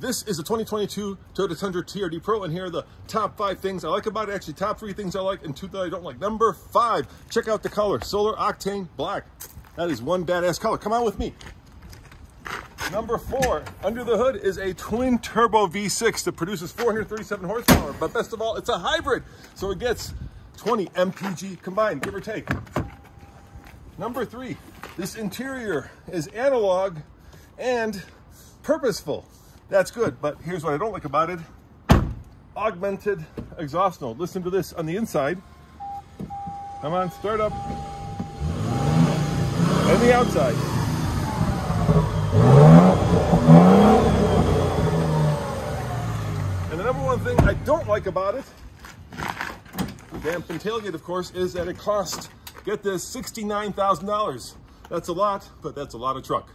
This is a 2022 Toyota Tundra TRD Pro, and here are the top five things I like about it. Actually, top three things I like and two that I don't like. Number five, check out the color, Solar Octane Black. That is one badass color. Come on with me. Number four, under the hood is a twin turbo V6 that produces 437 horsepower. But best of all, it's a hybrid, so it gets 20 mpg combined, give or take. Number three, this interior is analog and purposeful. That's good, but here's what I don't like about it. Augmented exhaust note. Listen to this on the inside. Come on, start up. And the outside. And the number one thing I don't like about it, dampened tailgate, of course, is that it costs, get this, $69,000. That's a lot, but that's a lot of truck.